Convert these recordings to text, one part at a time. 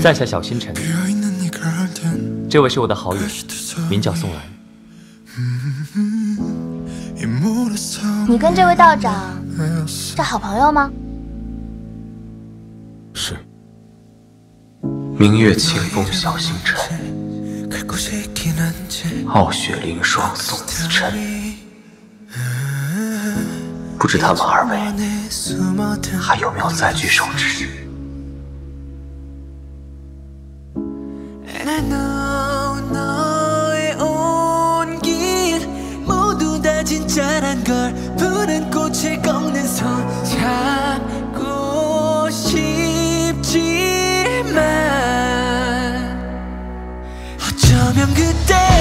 在下小星辰，这位是我的好友，名叫宋兰。你跟这位道长是好朋友吗？是。明月清风小星辰，傲雪凌霜宋子辰。不知他们二位还有没有再聚首之日？ 진짜란 걸 푸른 꽃을 꺾는 손 잡고 싶지만 어쩌면 그때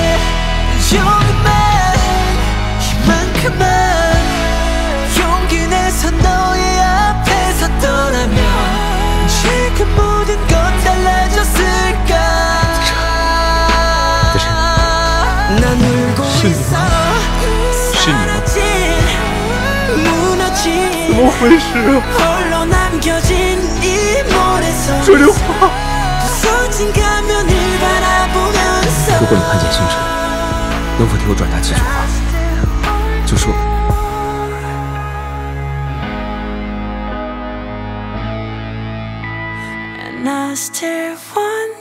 是你吗？是你吗？怎么回事啊？说句话。如果你看见星辰，能否替我转达几句话？就说 And i still want